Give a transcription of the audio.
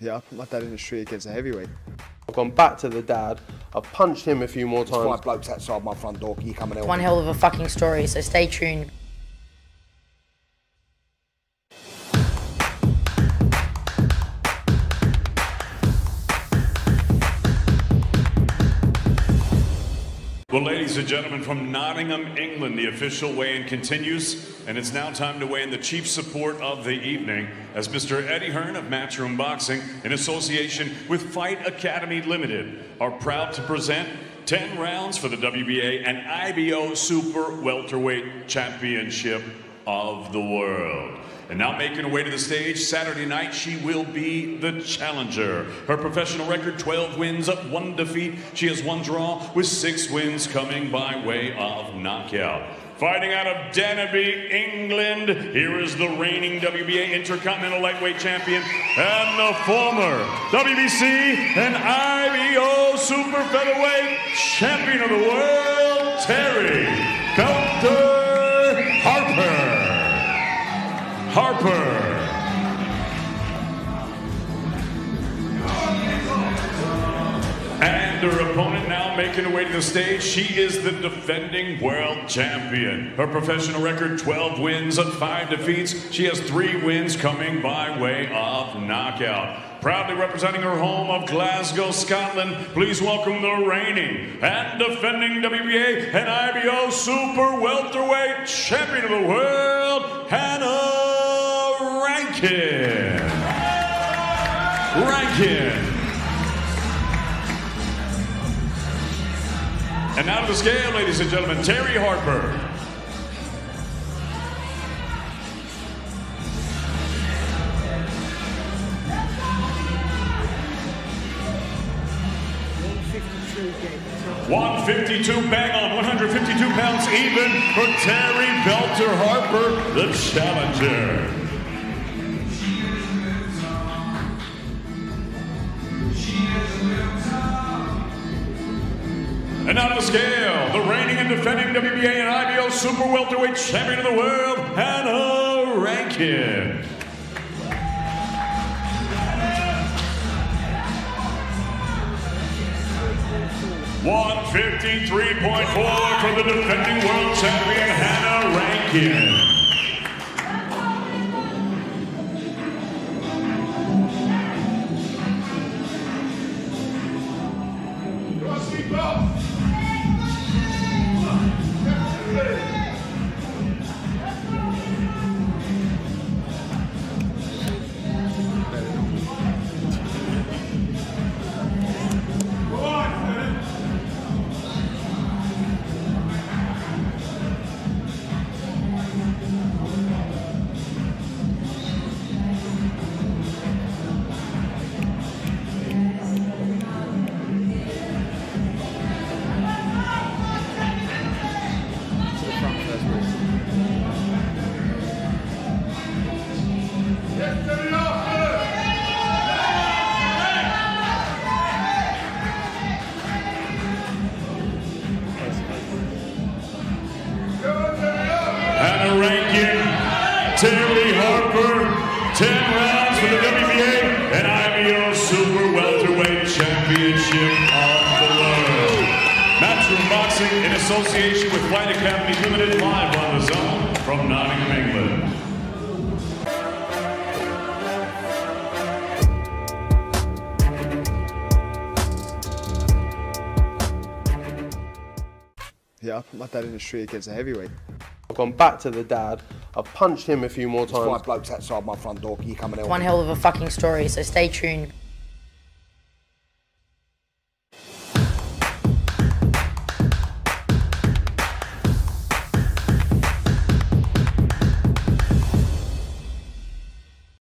Yeah, I put my dad in the street against a heavyweight. I've gone back to the dad. I've punched him a few more There's five blokes outside my front door. Can you come and help One me? hell of a fucking story, so stay tuned. Well, ladies and gentlemen, from Nottingham, England, the official weigh-in continues, and it's now time to weigh in the chief support of the evening as Mr. Eddie Hearn of Matchroom Boxing, in association with Fight Academy Limited, are proud to present 10 rounds for the WBA and IBO Super Welterweight Championship of the World. And now making her way to the stage Saturday night, she will be the challenger. Her professional record 12 wins, up one defeat. She has one draw, with six wins coming by way of knockout. Fighting out of Denaby, England, here is the reigning WBA Intercontinental Lightweight Champion and the former WBC and IBO Super Featherweight Champion of the World, Terri Gunther Her opponent now making her way to the stage. She is the defending world champion. Her professional record 12 wins and 5 defeats. She has 3 wins coming by way of knockout. Proudly representing her home of Glasgow, Scotland, please welcome the reigning and defending WBA and IBO Super Welterweight Champion of the World, Hannah Rankin. Rankin. And now to the scale, ladies and gentlemen, Terri Harper. One fifty-two, bang on, 152 pounds even for Terri Belter Harper, the challenger. The scale, the reigning and defending WBA and IBO Super Welterweight Champion of the World, Hannah Rankin. One fifty-three point four for the defending world champion Hannah Rankin. Terri Harper, 10 rounds for the WBA and IBO Super Welterweight Championship of the World. Matchroom Boxing in association with Fight Academy Limited live on DAZN from Nottingham, England. Yeah, I put my dad in the street against a heavyweight. I've gone back to the dad. I've punched him a few more There's times. five blokes outside my front door. Can you come and help One hell of a fucking story, so stay tuned.